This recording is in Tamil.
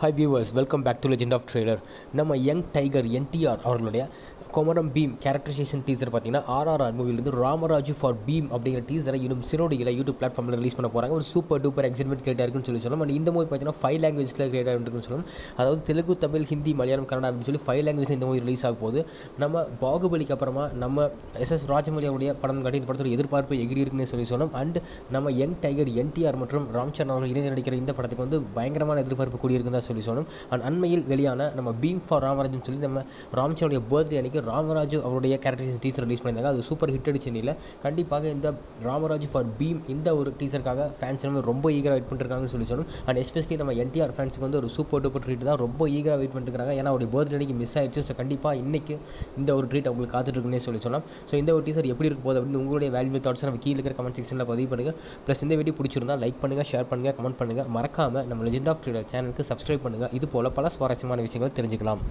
Hi viewers welcome back to legend of trailer நம்ம யங் டைகர் என்டிஆர் அவர்களுடைய கொமரம் பீம் கேரக்டரைசேஷன் டீசர் பார்த்தீங்கன்னா ஆர்ஆர்ஆர் மூவிலிருந்து ராமராஜு ஃபார் பீம் அப்படிங்கிற டீசரை இன்னும் சிரோடியில் யூடியூப் பிளாட்ஃபார்மில் ரிலீஸ் பண்ண போகிறாங்க ஒரு சூப்பர் டூப்பர் எக்ஸைட்மெண்ட் கிரியேட் இருக்குன்னு சொல்லி சொல்லணும். அண்ட் இந்த மூவி பார்த்தீங்கன்னா ஃபைவ் லாங்குவேஜில் கிரியேட் ஆகிருக்குன்னு சொல்லலாம் அதாவது தெலுங்கு தமிழ் ஹிந்தி மலையாளம் கன்னடா அப்படின்னு சொல்லி ஃபைவ் லாங்குவேஜ் இந்த மூவி ரிலீஸ் ஆக போது நம்ம பாகுபலிக்கு அப்புறமா நம்ம எஸ் எஸ் ராஜமௌலியோடைய படம் காட்டி இந்த படத்தோட எதிர்பார்ப்பு எகிரி இருக்குன்னு சொல்லி சொன்னோம் அண்ட் நம்ம யங் டைகர் என்டிஆர் மற்றும் ராம் சரண் அவர்கள் இணைந்து நடிக்கிற இந்த படத்துக்கு வந்து பயங்கரமான எதிர்பார்ப்பு கூடியிருக்குன்னு சொல்லி சொன்னோம் அண்ட் அண்மையில் வெளியான நம்ம பீம் ஃபார் ராமராஜன் சொல்லி நம்ம ராம் பர்த்டே அன்னைக்கு ராமராஜு அவருடைய கேரக்டரைசேஷன் டீசர் ரிலீஸ் பண்ணியிருந்தாங்க. அது சூப்பர் ஹிட் அடிச்சு நிலையில் கண்டிப்பாக இந்த ராமராஜ் ஃபார் பீம் இந்த ஒரு டீசருக்காக ஃபேன்ஸ் எல்லாமே ரொம்ப ஈகராக வெயிட் பண்ணிருக்காங்கன்னு சொல்லி சொல்லணும். அண்ட் எஸ்பெஷலி நம்ம என்டிஆர் ஃபேன்ஸுக்கு வந்து ஒரு சூப்பர் டூப்பர் ட்ரீட் தான் ரொம்ப ஈகராக வெயிட் பண்ணிருக்காங்க. ஏன்னா அவருடைய பர்த்டே அன்னைக்கு மிஸ் ஆயிடுச்சு. ஸோ கண்டிப்பாக இன்னைக்கு இந்த ஒரு ட்ரீட் அவங்களுக்கு காத்துட்ருக்குன்னே சொல்லி சொல்லலாம். ஸோ இந்த ஒரு டீசர் எப்படி இருக்க போகுது அப்படின்னு உங்களுடைய வேல்யூ தாட்ஸ் நம்ம கீழே இருக்கிற கமெண்ட் செக்ஷனில் பதிவு பண்ணுங்கள் ப்ளஸ் இந்த வீடியோ பிடிச்சிருந்தா லைக் பண்ணுங்கள் ஷேர் பண்ணுங்கள் கமெண்ட் பண்ணுங்கள் மறக்காமல் நம்ம லெஜெண்ட் ஆஃப் ட்ரீடர் சேனலுக்கு சப்ஸ்கிரைப் பண்ணுங்கள் இது போல் பல சுவாரஸ்யமான விஷயங்கள் தெரிஞ்சுக்கலாம்.